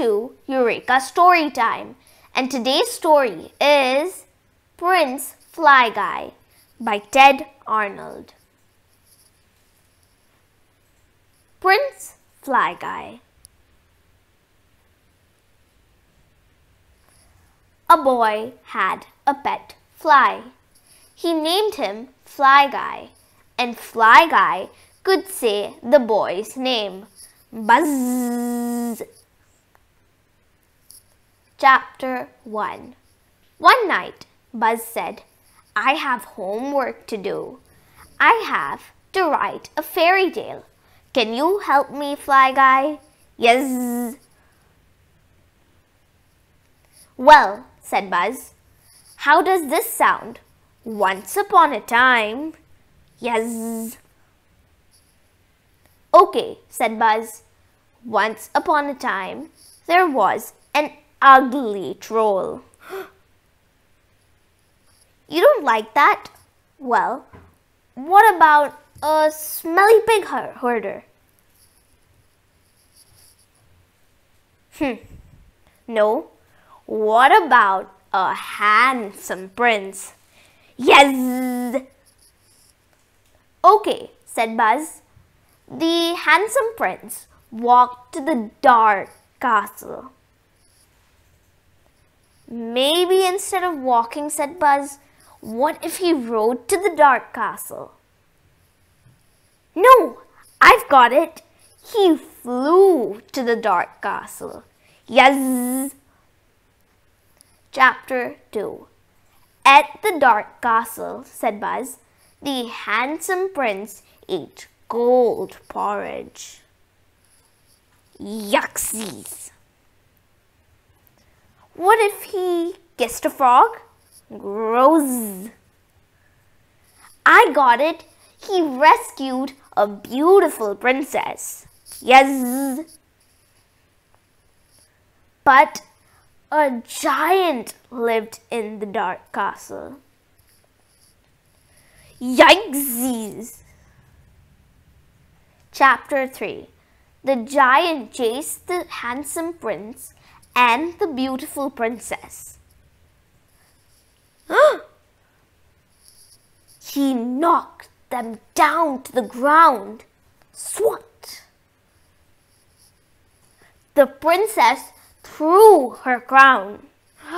Eureka Story Time. And today's story is Prince Fly Guy by Tedd Arnold. Prince Fly Guy A boy had a pet fly. He named him Fly Guy, and Fly Guy could say the boy's name. Buzz. Chapter 1 One night, Buzz said, I have homework to do. I have to write a fairy tale. Can you help me, Fly Guy? Yes. Well, said Buzz, how does this sound? Once upon a time. Yes. Okay, said Buzz. Once upon a time, there was an ugly troll. you don't like that? Well, what about a smelly pig herder? Hmm. No. What about a handsome prince? Yes. Okay, said Buzz. The handsome prince walked to the dark castle. Maybe instead of walking, said Buzz, what if he rode to the dark castle? No, I've got it. He flew to the dark castle. Yes. Chapter 2 At the dark castle, said Buzz, the handsome prince ate gold porridge. Yucksies! What if he kissed a frog? Gross! I got it! He rescued a beautiful princess. Yes! But a giant lived in the dark castle. Yikesies! Chapter 3 The giant chased the handsome prince and the beautiful princess. he knocked them down to the ground. Swat! The princess threw her crown.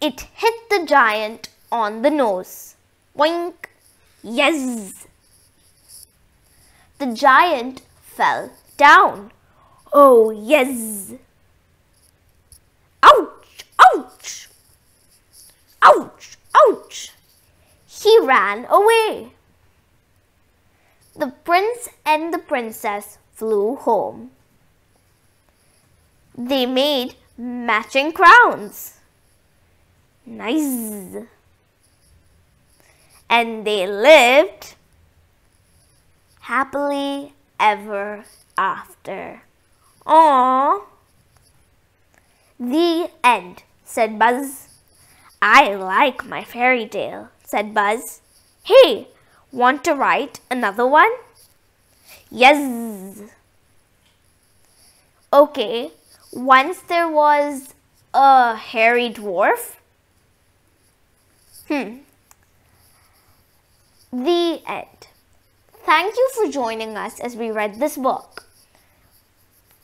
it hit the giant on the nose. Wink! Yes! The giant fell down. Oh, yes! Ouch! Ouch! Ouch! Ouch! He ran away. The prince and the princess flew home. They made matching crowns. Nice. And they lived happily ever after. Aww. The end, said Buzz. I like my fairy tale, said Buzz. Hey, want to write another one? Yes. Okay, once there was a hairy dwarf. Hmm. The end. Thank you for joining us as we read this book.